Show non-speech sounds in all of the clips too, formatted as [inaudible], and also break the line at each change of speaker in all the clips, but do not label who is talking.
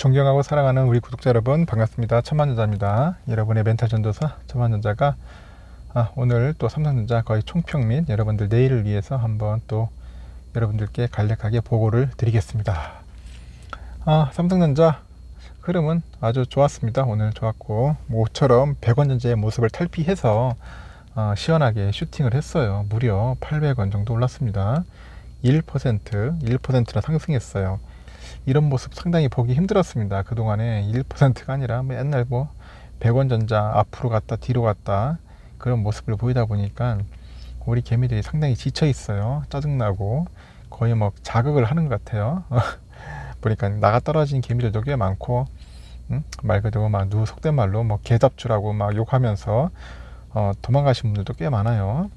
존경하고 사랑하는 우리 구독자 여러분 반갑습니다. 천만전자입니다. 여러분의 멘탈 전도사 천만전자가 아, 오늘 또 삼성전자 거의 총평 및 여러분들 내일을 위해서 한번 또 여러분들께 간략하게 보고를 드리겠습니다. 아, 삼성전자 흐름은 아주 좋았습니다. 오늘 좋았고 모처럼 100원전자의 모습을 탈피해서 어, 시원하게 슈팅을 했어요. 무려 800원 정도 올랐습니다. 1% 1%나 상승했어요. 이런 모습 상당히 보기 힘들었습니다. 그동안에 1%가 아니라 뭐 옛날 뭐 100원 전자 앞으로 갔다 뒤로 갔다 그런 모습을 보이다 보니까 우리 개미들이 상당히 지쳐 있어요. 짜증나고 거의 뭐 자극을 하는 것 같아요. [laughs] 보니까 나가 떨어진 개미들도 꽤 많고 음? 말 그대로 막 누 속된 말로 뭐 개잡주라고 막 욕하면서 어, 도망가신 분들도 꽤 많아요.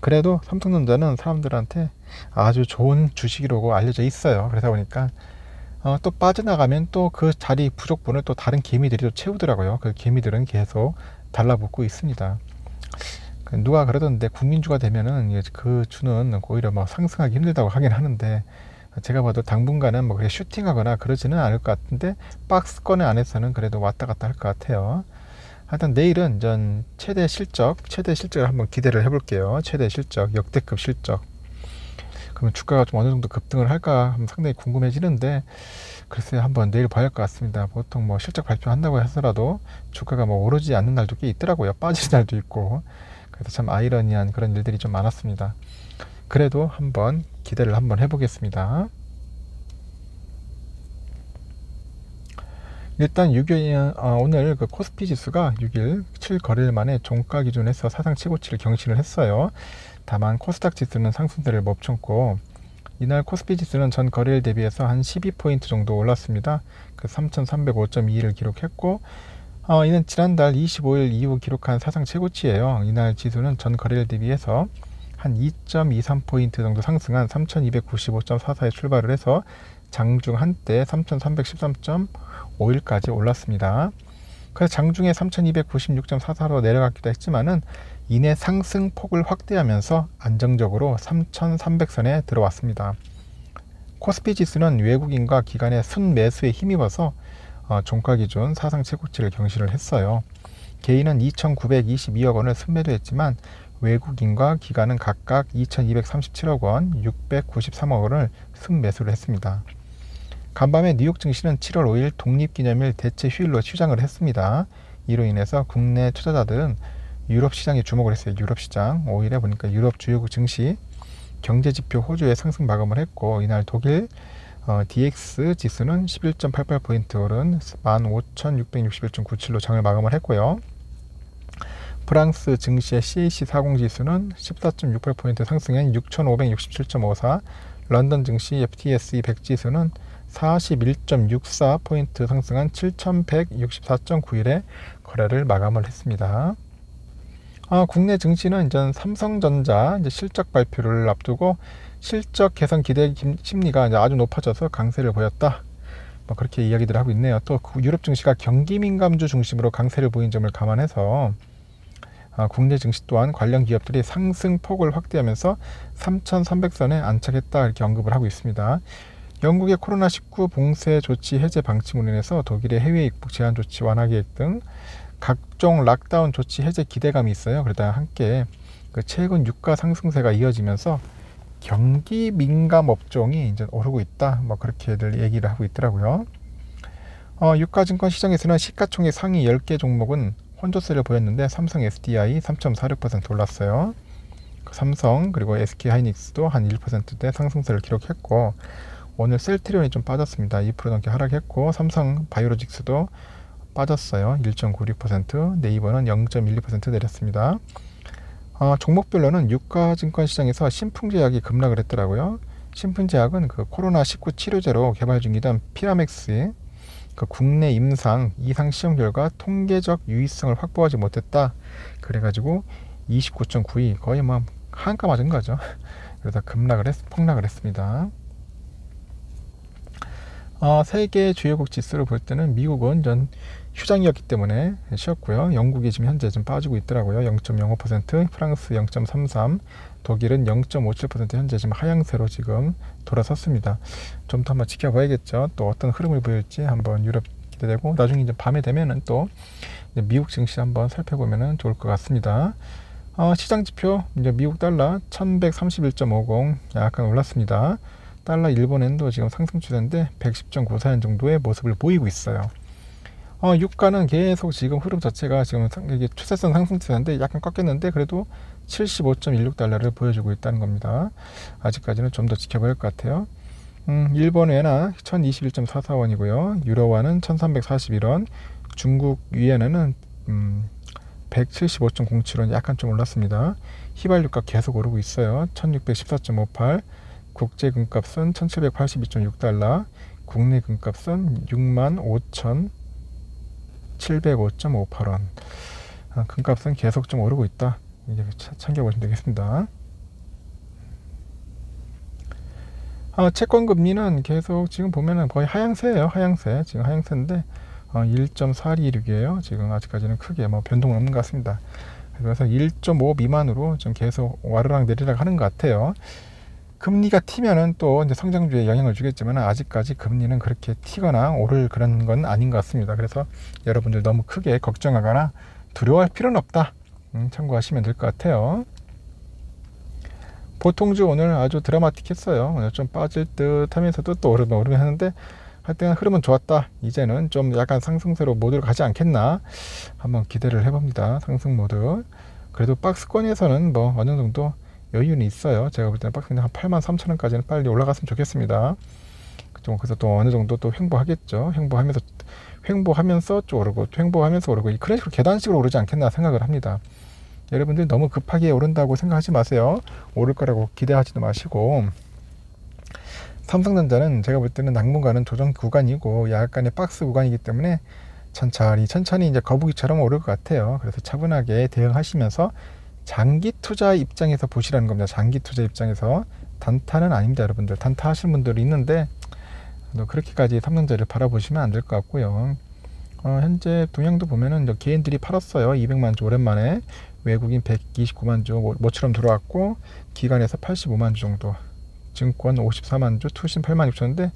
그래도 삼성전자는 사람들한테 아주 좋은 주식이라고 알려져 있어요. 그러다 보니까 어, 또 빠져나가면 또 그 자리 부족분을 또 다른 개미들이 또 채우더라고요. 그 개미들은 계속 달라붙고 있습니다. 그 누가 그러던데 국민주가 되면은 그 주는 오히려 뭐 상승하기 힘들다고 하긴 하는데 제가 봐도 당분간은 뭐 그래 슈팅하거나 그러지는 않을 것 같은데 박스권 안에서는 그래도 왔다 갔다 할 것 같아요. 하여튼 내일은 전 최대 실적, 최대 실적을 한번 기대를 해볼게요. 최대 실적, 역대급 실적. 그러면 주가가 좀 어느 정도 급등을 할까 상당히 궁금해지는데 글쎄 한번 내일 봐야 할 것 같습니다. 보통 뭐 실적 발표한다고 해서라도 주가가 뭐 오르지 않는 날도 꽤 있더라고요. 빠지는 날도 있고 그래서 참 아이러니한 그런 일들이 좀 많았습니다. 그래도 한번 기대를 한번 해보겠습니다. 일단 6일 어, 오늘 그 코스피 지수가 6일 7거래일 만에 종가 기준에서 사상 최고치를 경신을 했어요. 다만 코스닥 지수는 상승세를 멈췄고 이날 코스피 지수는 전 거래일 대비해서 한 12포인트 정도 올랐습니다. 그 3,305.21을 기록했고 어, 이는 지난달 25일 이후 기록한 사상 최고치예요. 이날 지수는 전 거래일 대비해서 한 2.23포인트 정도 상승한 3,295.44에 출발을 해서 장중 한때 3,313.51까지 올랐습니다. 그래서 장중에 3,296.44로 내려갔기도 했지만은 이내 상승폭을 확대하면서 안정적으로 3,300선에 들어왔습니다. 코스피 지수는 외국인과 기관의 순매수에 힘입어서 어, 종가 기준 사상 최고치를 경신을 했어요. 개인은 2,922억 원을 순매도 했지만 외국인과 기관은 각각 2,237억 원, 693억 원을 순매수를 했습니다. 간밤에 뉴욕 증시는 7월 5일 독립기념일 대체 휴일로 휴장을 했습니다. 이로 인해서 국내 투자자들은 유럽 시장에 주목을 했어요. 유럽 시장 5일에 보니까 유럽 주요국 증시 경제 지표 호주에 상승 마감을 했고 이날 독일 어, DX 지수는 11.88포인트 오른 15,661.97로 장을 마감을 했고요. 프랑스 증시의 CAC 40 지수는 14.68포인트 상승한 6,567.54, 런던 증시 FTSE 100 지수는 41.64포인트 상승한 7,164.91에 거래를 마감을 했습니다. 아, 국내 증시는 이제 삼성전자 이제 실적 발표를 앞두고 실적 개선 기대 심리가 아주 높아져서 강세를 보였다. 뭐 그렇게 이야기들 하고 있네요. 또그 유럽 증시가 경기 민감주 중심으로 강세를 보인 점을 감안해서 아, 국내 증시 또한 관련 기업들이 상승폭을 확대하면서 3,300선에 안착했다 이렇게 언급을 하고 있습니다. 영국의 코로나19 봉쇄 조치 해제 방침으로 인해서 독일의 해외 입국 제한 조치 완화 계획 등 각종 락다운 조치 해제 기대감이 있어요. 그러다 함께 그 최근 유가 상승세가 이어지면서 경기 민감 업종이 이제 오르고 있다. 뭐 그렇게들 얘기를 하고 있더라고요. 어, 유가증권 시장에서는 시가총액 상위 10개 종목은 혼조세를 보였는데 삼성 SDI 3.46% 올랐어요. 그 삼성 그리고 SK 하이닉스도 한 1%대 상승세를 기록했고 오늘 셀트리온이 좀 빠졌습니다. 2% 넘게 하락했고 삼성 바이오로직스도 빠졌어요. 1.96% 네이버는 0.12% 내렸습니다. 어, 종목별로는 유가증권 시장에서 신풍제약이 급락을 했더라고요. 신풍제약은 그 코로나19 치료제로 개발 중이던 피라맥스의 그 국내 임상 이상 시험 결과 통계적 유의성을 확보하지 못했다. 그래가지고 29.92 거의 뭐 한가 맞은 거죠. 그래서 급락을 했, 폭락을 했습니다. 어, 세계 주요국 지수를 볼 때는 미국은 전 휴장이었기 때문에 쉬었고요. 영국이 지금 현재 좀 빠지고 있더라고요. 0.05%, 프랑스 0.33, 독일은 0.57% 현재 지금 하향세로 지금 돌아섰습니다. 좀 더 한번 지켜봐야겠죠. 또 어떤 흐름을 보일지 한번 유럽 기대되고 나중에 이제 밤에 되면은 또 미국 증시 한번 살펴보면 좋을 것 같습니다. 어, 시장 지표 이제 미국 달러 1131.50 약간 올랐습니다. 달러 일본엔도 지금 상승 추세인데 110.94엔 정도의 모습을 보이고 있어요. 어, 유가는 계속 지금 흐름 자체가 지금 이게 추세선 상승 추세인데 약간 꺾였는데 그래도 75.16달러를 보여주고 있다는 겁니다. 아직까지는 좀 더 지켜봐야 할 것 같아요. 음, 일본 엔화 1021.44원이고요. 유로화는 1341원, 중국 위엔화는 음, 175.07원 약간 좀 올랐습니다. 휘발유가 계속 오르고 있어요. 1614.58, 국제 금값은 1782.6달러, 국내 금값은 65,705.58원. 아, 금값은 계속 좀 오르고 있다. 이제 참겨보시면 되겠습니다. 어, 채권 금리는 계속 지금 보면은 거의 하향세예요. 하향세. 지금 하향세인데 어, 1.426이에요. 지금 아직까지는 크게 뭐 변동 없는 것 같습니다. 그래서 1.5 미만으로 좀 계속 와르락 내리락 하는 것 같아요. 금리가 튀면은 또 이제 성장주에 영향을 주겠지만 아직까지 금리는 그렇게 튀거나 오를 그런 건 아닌 것 같습니다. 그래서 여러분들 너무 크게 걱정하거나 두려워할 필요는 없다. 음, 참고하시면 될 것 같아요. 보통주 오늘 아주 드라마틱했어요. 오늘 좀 빠질 듯 하면서도 또 오르면 오르면 하는데 하여튼 흐름은 좋았다. 이제는 좀 약간 상승세로 모드로 가지 않겠나 한번 기대를 해봅니다. 상승 모드. 그래도 박스권에서는 뭐 어느 정도 여유는 있어요. 제가 볼 때는 박스권 한 8만 3천 원까지는 빨리 올라갔으면 좋겠습니다. 좀 그래서 또 어느 정도 또 횡보하겠죠. 횡보하면서 횡보하면서 또 오르고 횡보하면서 오르고 그런 식으로 계단식으로 오르지 않겠나 생각을 합니다. 여러분들 너무 급하게 오른다고 생각하지 마세요. 오를 거라고 기대하지도 마시고 삼성전자는 제가 볼 때는 당분간은 조정 구간이고 약간의 박스 구간이기 때문에 천천히 천천히 이제 거북이처럼 오를 것 같아요. 그래서 차분하게 대응하시면서 장기 투자 입장에서 보시라는 겁니다. 장기 투자 입장에서 단타는 아닙니다, 여러분들. 단타 하시는 분들이 있는데 그렇게까지 삼성전자를 바라보시면 안 될 것 같고요. 어, 현재 동향도 보면은 개인들이 팔았어요. 200만 주 오랜만에 외국인 129만 주 모처럼 들어왔고 기관에서 85만 주 정도 증권 54만 주 투신 8만 6천인데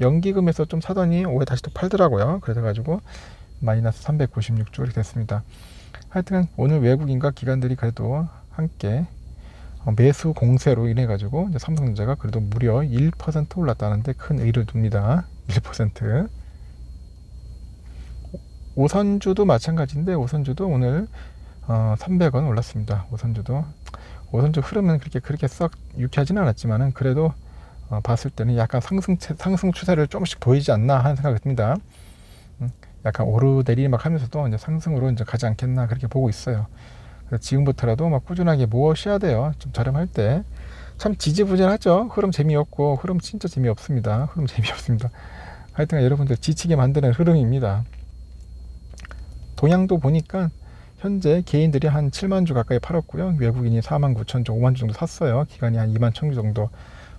연기금에서 좀 사더니 올해 다시 또 팔더라고요 그래서 가지고 마이너스 396주 이렇게 됐습니다 하여튼 오늘 외국인과 기관들이 그래도 함께 어, 매수 공세로 인해 가지고 삼성전자가 그래도 무려 1% 올랐다는데 큰 의의를 둡니다 1% 오선주도 마찬가지인데 오선주도 오늘 어, 300원 올랐습니다. 오선주도 오선주 흐름은 그렇게 그렇게 썩 유쾌하지는 않았지만은 그래도 어, 봤을 때는 약간 상승 상승 추세를 조금씩 보이지 않나 하는 생각이 듭니다. 음, 약간 오르내리 막 하면서도 이제 상승으로 이제 가지 않겠나 그렇게 보고 있어요. 그래서 지금부터라도 막 꾸준하게 모으셔야 돼요. 좀 저렴할 때. 참 지지부진하죠. 흐름 재미없고 흐름 진짜 재미없습니다. 흐름 [laughs] 재미없습니다. 하여튼 여러분들 지치게 만드는 흐름입니다. 동양도 보니까 현재 개인들이 한 7만 주 가까이 팔았고요. 외국인이 4만 9천 주, 5만 주 정도 샀어요. 기간이 한 2만 천 주 정도.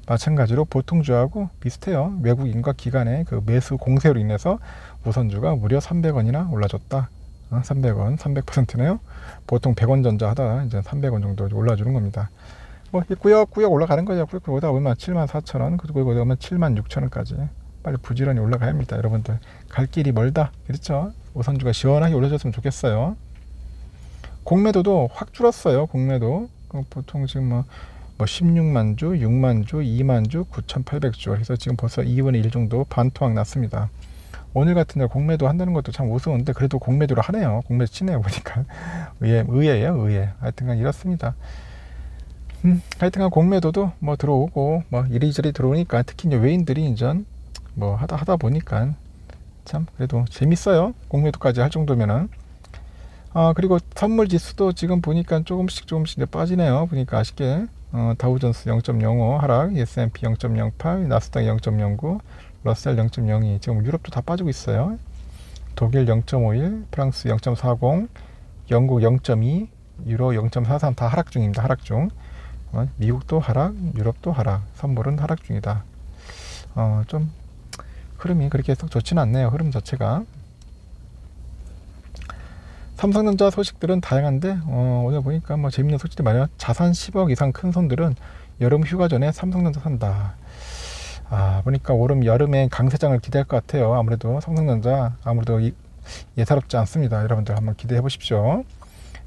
마찬가지로 보통주하고 비슷해요. 외국 인과 기관의 그 매수 공세로 인해서 우선주가 무려 300원이나 올라줬다. 300원, 어, 300%네요. 보통 100원 전자 하다 이제 300원 정도 올라주는 겁니다. 뭐 꾸역꾸역 올라가는 거죠. 꾸역꾸역 오다 보면 7만 4천 원, 그리고 오다 보면 7만 6천 원까지 빨리 부지런히 올라가야 합니다. 여러분들 갈 길이 멀다. 그렇죠? 우선주가 시원하게 올려줬으면 좋겠어요. 공매도도 확 줄었어요. 공매도 그 보통 지금 뭐, 뭐 16만 주, 6만 주, 2만 주, 9,800주. 그래서 지금 벌써 2분의 1 정도 반토막 났습니다. 오늘 같은 날 공매도 한다는 것도 참 우스운데 그래도 공매도를 하네요. 공매도 치네요 보니까 [laughs] 의외 의외예요 의외. 하여튼간 이렇습니다. 음, 하여튼간 공매도도 뭐 들어오고 뭐 이리저리 들어오니까 특히 이제 외인들이 인전 뭐 하다 하다 보니까 참 그래도 재밌어요. 공매도까지 할 정도면은 아 그리고 선물 지수도 지금 보니까 조금씩 조금씩 빠지네요. 보니까 아쉽게 어, 다우존스 0.05 하락, S&P 0.08, 나스닥 0.09, 러셀 0.02. 지금 유럽도 다 빠지고 있어요. 독일 0.51, 프랑스 0.40, 영국 0.2, 유로 0.43 다 하락 중입니다. 하락 중. 어, 미국도 하락, 유럽도 하락, 선물은 하락 중이다. 어, 좀 흐름이 그렇게 썩 좋지는 않네요. 흐름 자체가. 삼성전자 소식들은 다양한데 어, 오늘 보니까 뭐 재밌는 소식들이 많아요. 자산 10억 이상 큰 손들은 여름 휴가 전에 삼성전자 산다. 아 보니까 오름 여름에 강세장을 기대할 것 같아요. 아무래도 삼성전자 아무래도 이, 예사롭지 않습니다. 여러분들 한번 기대해 보십시오.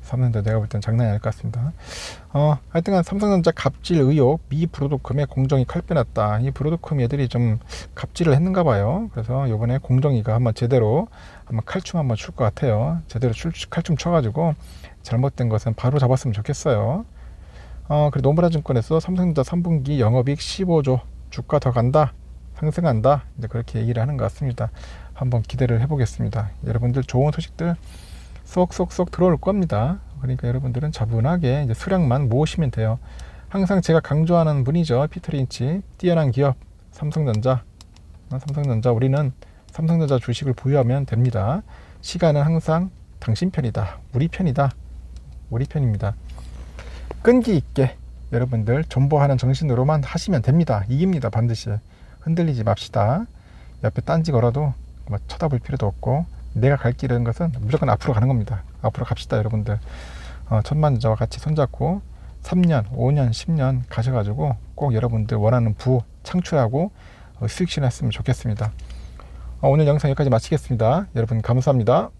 삼성전자 내가 볼 땐 장난이 아닐 것 같습니다. 어, 하여튼간 삼성전자 갑질 의혹, 미 브로드컴의 공정이 칼빼났다. 이 브로드컴 애들이 좀 갑질을 했는가 봐요. 그래서 요번에 공정위가 한번 제대로 한번 칼춤 한번 출 것 같아요. 제대로 출, 칼춤 쳐가지고 잘못된 것은 바로 잡았으면 좋겠어요. 어, 그리고 노무라 증권에서 삼성전자 3분기 영업이익 15조 주가 더 간다. 상승한다. 이제 그렇게 얘기를 하는 것 같습니다. 한번 기대를 해보겠습니다. 여러분들 좋은 소식들 쏙쏙쏙 들어올 겁니다. 그러니까 여러분들은 차분하게 이제 수량만 모으시면 돼요. 항상 제가 강조하는 분이죠. 피터 린치. 뛰어난 기업 삼성전자. 어, 삼성전자 우리는 삼성전자 주식을 보유하면 됩니다. 시간은 항상 당신 편이다. 우리 편이다. 우리 편입니다. 끈기 있게 여러분들 존버하는 정신으로만 하시면 됩니다. 이깁니다. 반드시. 흔들리지 맙시다. 옆에 딴지 걸어도 뭐 쳐다볼 필요도 없고 내가 갈 길은 것은 무조건 앞으로 가는 겁니다. 앞으로 갑시다, 여러분들. 어, 천만저와 같이 손잡고 3년, 5년, 10년 가셔가지고 꼭 여러분들 원하는 부 창출하고 어, 수익 실현했으면 좋겠습니다. 어, 오늘 영상 여기까지 마치겠습니다. 여러분 감사합니다.